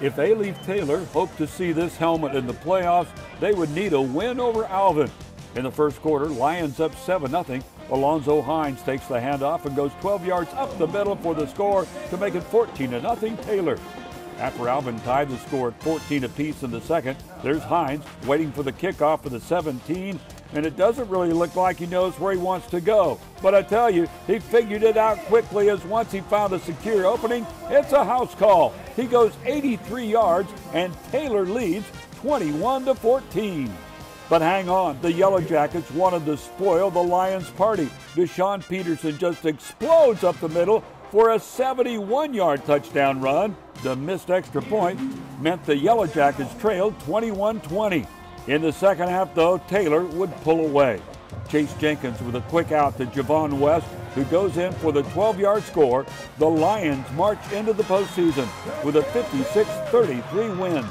If Alief Taylor hoped to see this helmet in the playoffs, they would need a win over Alvin. In the first quarter, Lions up 7 0. Alonzo Hines takes the handoff and goes 12 yards up the middle for the score to make it 14 0 Taylor. After Alvin tied the score at 14 apiece in the second, there's Hines waiting for the kickoff for the 17, and it doesn't really look like he knows where he wants to go. But I tell you, he figured it out quickly as once he found a secure opening, it's a house call. He goes 83 yards, and Taylor leads 21 to 14. But hang on, the Yellow Jackets wanted to spoil the Lions' party. Dayshawn Peterson just explodes up the middle for a 71 yard touchdown run. The missed extra point meant the Yellow Jackets trailed 21 20. In the second half, though, Taylor would pull away. Chase Jenkins with a quick out to Javon West, who goes in for the 12 yard score. The Lions march into the postseason with a 56 33 win.